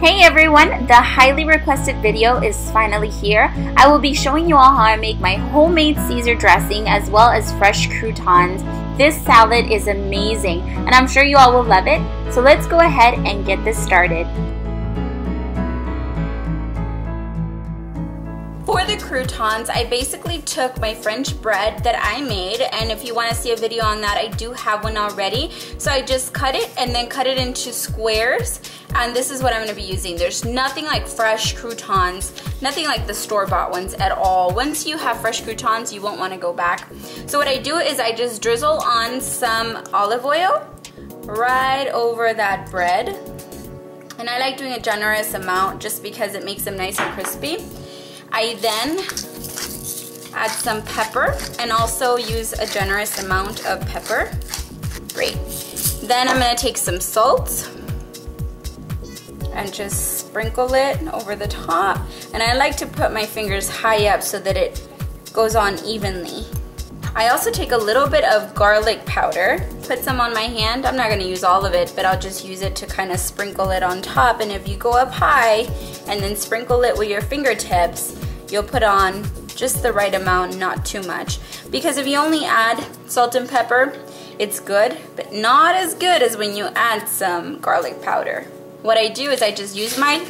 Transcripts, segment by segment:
Hey everyone, the highly requested video is finally here. I will be showing you all how I make my homemade Caesar dressing as well as fresh croutons. This salad is amazing and I'm sure you all will love it. So let's go ahead and get this started. The croutons, I basically took my French bread that I made, and if you want to see a video on that, I do have one already. So I just cut it and then cut it into squares, and this is what I'm going to be using. There's nothing like fresh croutons, nothing like the store-bought ones at all. Once you have fresh croutons, you won't want to go back. So what I do is I just drizzle on some olive oil right over that bread. And I like doing a generous amount just because it makes them nice and crispy. I then add some pepper and also use a generous amount of pepper. Great. Then I'm gonna take some salt and just sprinkle it over the top. And I like to put my fingers high up so that it goes on evenly. I also take a little bit of garlic powder, put some on my hand. I'm not gonna use all of it, but I'll just use it to kind of sprinkle it on top. And if you go up high and then sprinkle it with your fingertips, you'll put on just the right amount, not too much. Because if you only add salt and pepper, it's good, but not as good as when you add some garlic powder. What I do is I just use my,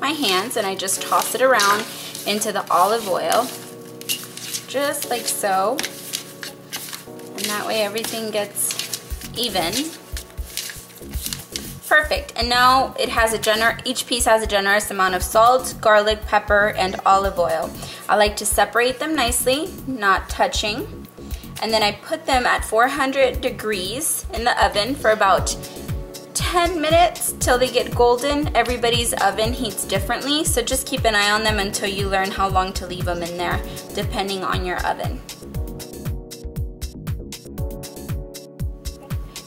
my hands and I just toss it around into the olive oil, just like so. And that way everything gets even. Perfect. And now it has a gener each piece has a generous amount of salt, garlic, pepper, and olive oil. I like to separate them nicely, not touching. And then I put them at 400 degrees in the oven for about 10 minutes till they get golden. Everybody's oven heats differently, so just keep an eye on them until you learn how long to leave them in there, depending on your oven.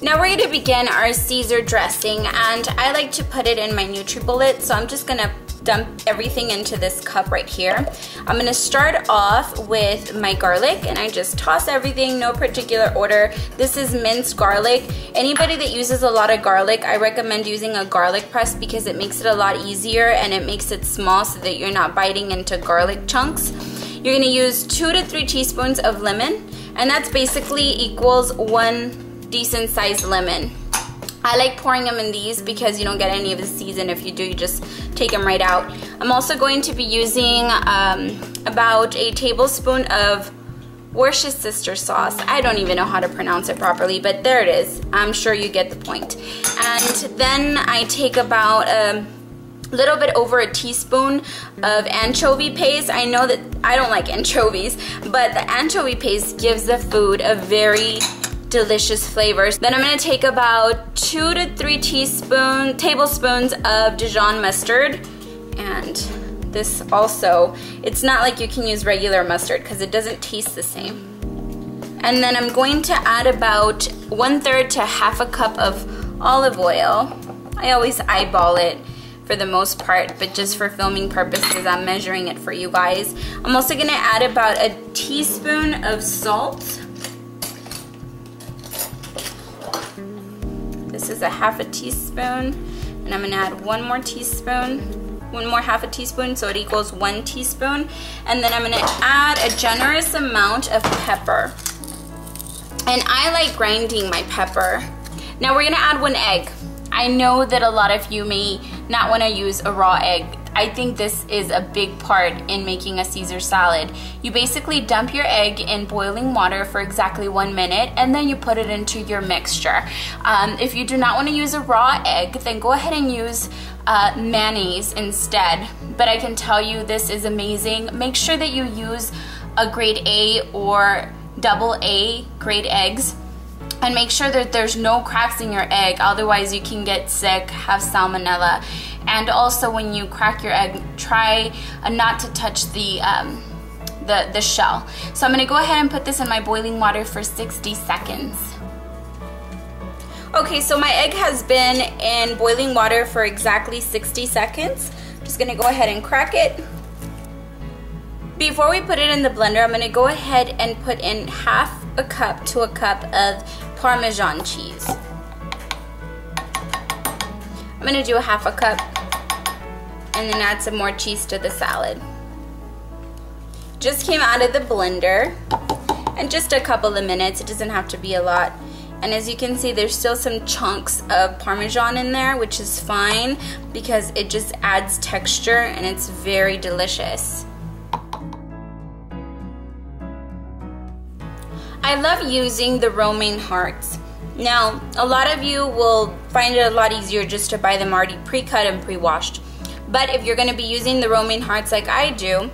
Now we're gonna begin our Caesar dressing and I like to put it in my NutriBullet so I'm just gonna dump everything into this cup right here. I'm gonna start off with my garlic and I just toss everything, no particular order. This is minced garlic. Anybody that uses a lot of garlic, I recommend using a garlic press because it makes it a lot easier and it makes it small so that you're not biting into garlic chunks. You're gonna use two to three teaspoons of lemon and that's basically equals one decent sized lemon. I like pouring them in these because you don't get any of the season. If you do, you just take them right out. I'm also going to be using um, about a tablespoon of Worcestershire sauce. I don't even know how to pronounce it properly, but there it is. I'm sure you get the point. And then I take about a little bit over a teaspoon of anchovy paste. I know that I don't like anchovies, but the anchovy paste gives the food a very delicious flavors. Then I'm gonna take about two to three teaspoon, tablespoons of Dijon mustard. And this also, it's not like you can use regular mustard because it doesn't taste the same. And then I'm going to add about one third to half a cup of olive oil. I always eyeball it for the most part, but just for filming purposes, I'm measuring it for you guys. I'm also gonna add about a teaspoon of salt is a half a teaspoon, and I'm gonna add one more teaspoon, one more half a teaspoon, so it equals one teaspoon. And then I'm gonna add a generous amount of pepper. And I like grinding my pepper. Now we're gonna add one egg. I know that a lot of you may not wanna use a raw egg. I think this is a big part in making a Caesar salad. You basically dump your egg in boiling water for exactly one minute and then you put it into your mixture. Um, if you do not want to use a raw egg, then go ahead and use uh, mayonnaise instead. But I can tell you this is amazing. Make sure that you use a grade A or double A grade eggs and make sure that there's no cracks in your egg otherwise you can get sick have salmonella and also when you crack your egg try uh, not to touch the um, the, the shell so I'm gonna go ahead and put this in my boiling water for 60 seconds okay so my egg has been in boiling water for exactly 60 seconds I'm just gonna go ahead and crack it before we put it in the blender I'm gonna go ahead and put in half a cup to a cup of Parmesan cheese. I'm gonna do a half a cup. And then add some more cheese to the salad. Just came out of the blender in just a couple of minutes. It doesn't have to be a lot. And as you can see, there's still some chunks of Parmesan in there, which is fine because it just adds texture and it's very delicious. I love using the romaine hearts. Now, a lot of you will find it a lot easier just to buy them already pre-cut and pre-washed. But if you're gonna be using the romaine hearts like I do,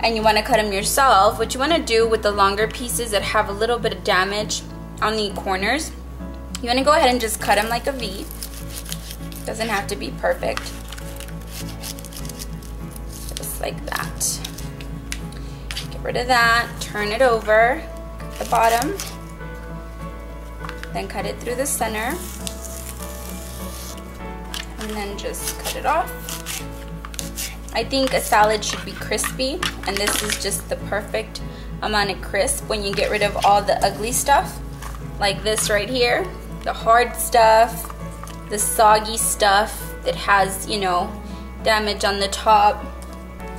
and you wanna cut them yourself, what you wanna do with the longer pieces that have a little bit of damage on the corners, you want to go ahead and just cut them like a V. Doesn't have to be perfect. Just like that. Get rid of that, turn it over, cut the bottom, then cut it through the center, and then just cut it off. I think a salad should be crispy, and this is just the perfect amount of crisp when you get rid of all the ugly stuff like this right here, the hard stuff, the soggy stuff that has, you know, damage on the top.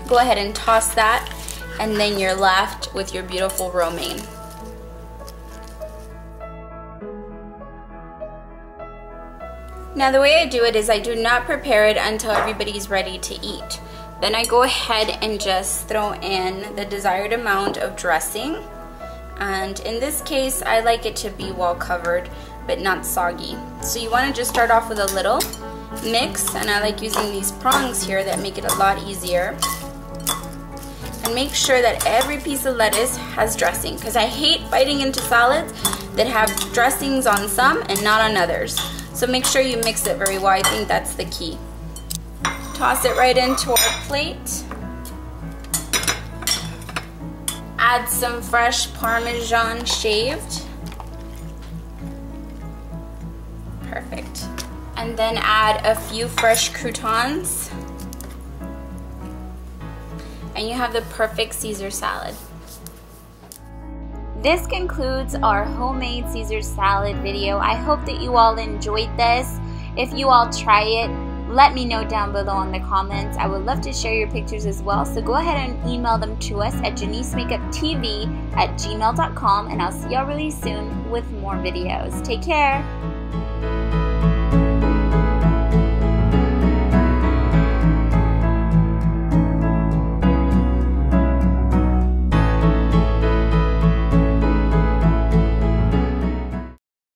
Go ahead and toss that and then you're left with your beautiful romaine. Now the way I do it is I do not prepare it until everybody's ready to eat. Then I go ahead and just throw in the desired amount of dressing and in this case I like it to be well covered but not soggy. So you want to just start off with a little mix and I like using these prongs here that make it a lot easier. And make sure that every piece of lettuce has dressing because I hate biting into salads that have dressings on some and not on others. So make sure you mix it very well. I think that's the key. Toss it right into our plate. Add some fresh Parmesan shaved. Perfect. And then add a few fresh croutons. And you have the perfect Caesar salad. This concludes our homemade Caesar salad video. I hope that you all enjoyed this. If you all try it, let me know down below in the comments. I would love to share your pictures as well. So go ahead and email them to us at JennisseMakeupTV at gmail.com and I'll see y'all really soon with more videos. Take care.